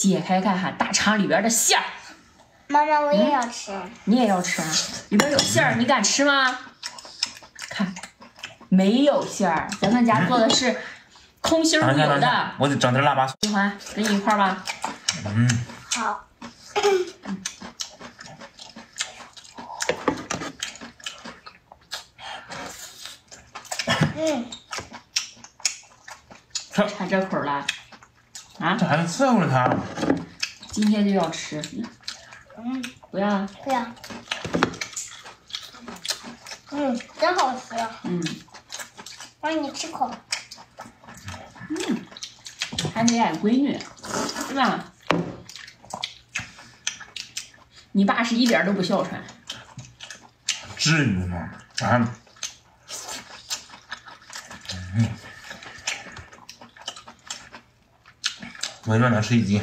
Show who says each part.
Speaker 1: 揭开看看大肠里边的馅儿。
Speaker 2: 妈妈，我也要吃。
Speaker 1: 你也要吃啊？里边有馅儿，你敢吃吗？看，没有馅儿，咱们家做的是空心儿的
Speaker 3: 我得整点腊八蒜。
Speaker 1: 喜欢，跟你一块儿吧。
Speaker 3: 嗯，
Speaker 2: 好。嗯，
Speaker 3: 这
Speaker 1: 馋这口了啊！
Speaker 3: 这还能伺候着他？
Speaker 1: 今天就要吃，
Speaker 2: 嗯，
Speaker 1: 不要啊？
Speaker 2: 对呀。嗯，真好吃。
Speaker 1: 嗯，
Speaker 2: 妈你吃口。
Speaker 1: 嗯还得俺闺女，是吧？你爸是一点儿都不孝顺。
Speaker 3: 至于吗？啊，嗯，我一般能吃一斤。